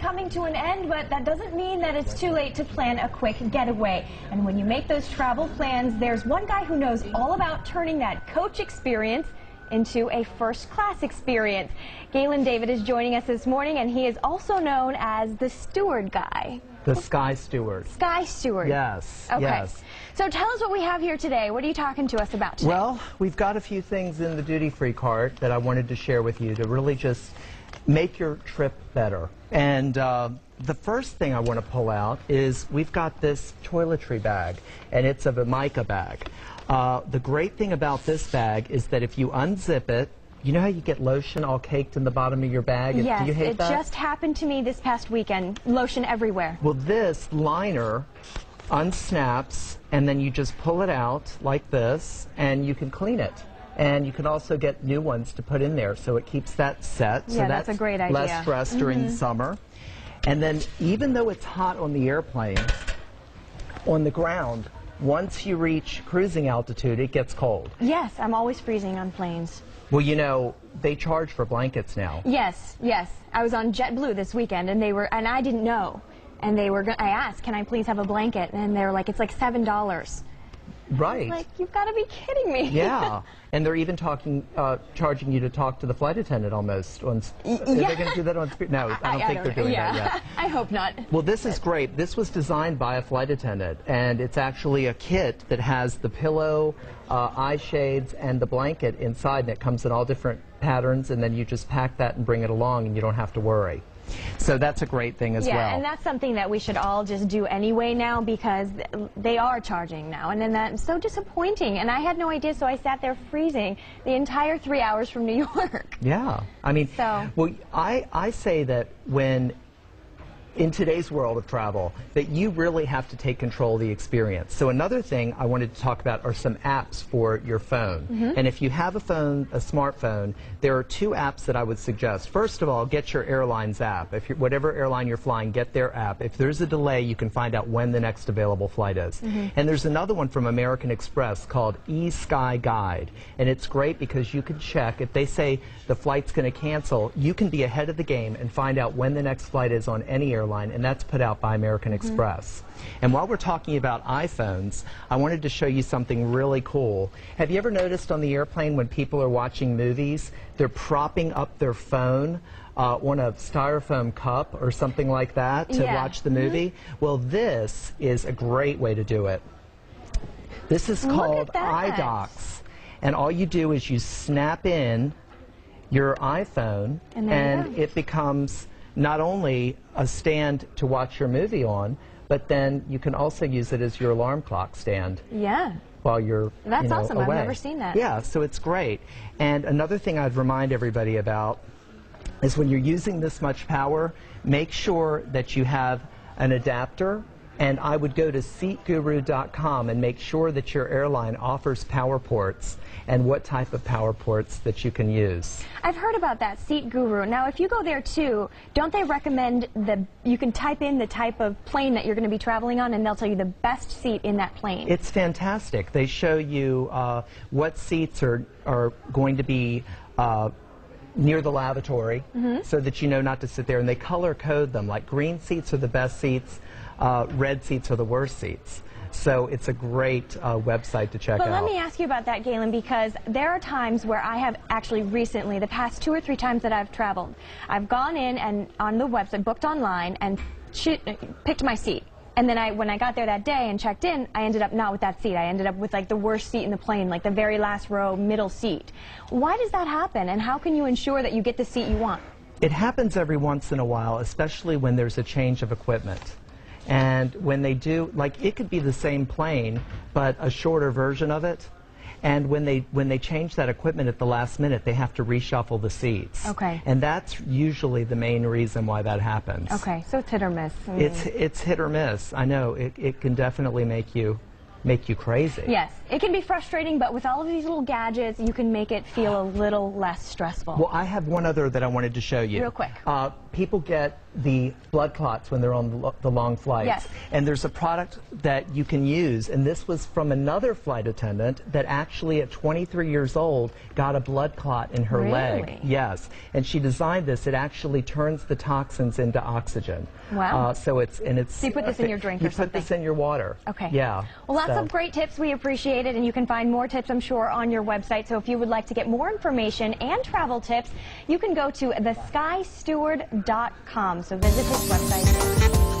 coming to an end, but that doesn't mean that it's too late to plan a quick getaway. And when you make those travel plans, there's one guy who knows all about turning that coach experience into a first class experience. Gailen David is joining us this morning, and he is also known as the steward guy. The Sky Steward. Sky Steward. Yes. Okay. Yes. So tell us what we have here today. What are you talking to us about today? Well, we've got a few things in the duty free cart that I wanted to share with you to really just make your trip better. And uh, the first thing I want to pull out is we've got this toiletry bag, and it's a mica bag. Uh, the great thing about this bag is that if you unzip it, you know how you get lotion all caked in the bottom of your bag? yes, Do you hate it that? just happened to me this past weekend. Lotion everywhere. Well, this liner unsnaps, and then you just pull it out like this, and you can clean it. And you can also get new ones to put in there, so it keeps that set. so Yeah, that's a great idea. Less stress mm-hmm. during the summer. And then, even though it's hot on the airplane, on the ground, once you reach cruising altitude, it gets cold. Yes, I'm always freezing on planes. Well, you know, they charge for blankets now. Yes, yes. I was on JetBlue this weekend, and they were, and I didn't know, and they were. I asked, "Can I please have a blanket?" And they were like, "It's like seven dollars." Right. Like, you've got to be kidding me. Yeah, and they're even talking, uh, charging you to talk to the flight attendant almost. On, s- Are they going to do that on speed? No, I don't think they're doing yeah. that yet. I hope not. Well, this is great. This was designed by a flight attendant, and it's actually a kit that has the pillow, uh, eye shades, and the blanket inside, and it comes in all different patterns, and then you just pack that and bring it along, and you don't have to worry. So that's a great thing as Yeah, well. and that's something that we should all just do anyway now because they are charging now, and then that's so disappointing. And I had no idea, so I sat there freezing the entire three hours from New York. Yeah, I mean, So- well, I, I say that when in today's world of travel, that you really have to take control of the experience. So another thing I wanted to talk about are some apps for your phone. Mm-hmm. And if you have a phone, a smartphone, there are two apps that I would suggest. First of all, get your airline's app. If you're, whatever airline you're flying, get their app. If there's a delay, you can find out when the next available flight is. Mm-hmm. And there's another one from American Express called eSky Guide, and it's great because you can check if they say the flight's going to cancel, you can be ahead of the game and find out when the next flight is on any airline, and that's put out by American Express. And while we're talking about iPhones, I wanted to show you something really cool. Have you ever noticed on the airplane when people are watching movies, they're propping up their phone uh, on a styrofoam cup or something like that to Yeah. watch the movie? Well, this is a great way to do it. This is called iDocs. And all you do is you snap in your iPhone, And you and it becomes not only a stand to watch your movie on, but then you can also use it as your alarm clock stand Yeah. while you're That's you know, awesome. I've never seen that. Yeah, so it's great. And another thing I'd remind everybody about is when you're using this much power, make sure that you have an adapter. And I would go to seatguru.com and make sure that your airline offers power ports and what type of power ports that you can use. I've heard about that Seat Guru. Now, if you go there too, don't they recommend the you can type in the type of plane that you're going to be traveling on, and they'll tell you the best seat in that plane. It's fantastic. They show you uh, what seats are, are going to be uh, near the lavatory so that you know not to sit there. And they color code them. Like green seats are the best seats, uh, red seats are the worst seats. So it's a great uh, website to check But out. let me ask you about that, Gailen, because there are times where I have actually recently, the past two or three times that I've traveled, I've gone in and on the website, booked online, and picked my seat. And then I, when I got there that day and checked in, I ended up not with that seat. I ended up with like the worst seat in the plane, like the very last row, middle seat. Why does that happen, and how can you ensure that you get the seat you want? It happens every once in a while, especially when there's a change of equipment. And when they do, like it could be the same plane, but a shorter version of it. And when they when they change that equipment at the last minute, they have to reshuffle the seats. Okay. And that's usually the main reason why that happens. Okay, so it's hit or miss. It's it's hit or miss. I know it, it can definitely make you make you crazy. Yes, It can be frustrating, but with all of these little gadgets, you can make it feel a little less stressful. Well, I have one other that I wanted to show you. Real quick. Uh, people get the blood clots when they're on the, long flights. Yes. And there's a product that you can use, and this was from another flight attendant that actually, at 23 years old, got a blood clot in her leg. Really? Yes. And she designed this. It actually turns the toxins into oxygen. Wow. Uh, so it's and it's. So you put this in your drink You or put this in your water. Okay. Yeah. Well, lots So- of great tips. We appreciate it. And you can find more tips, I'm sure, on your website. So if you would like to get more information and travel tips, you can go to theskysteward.com. So visit his website.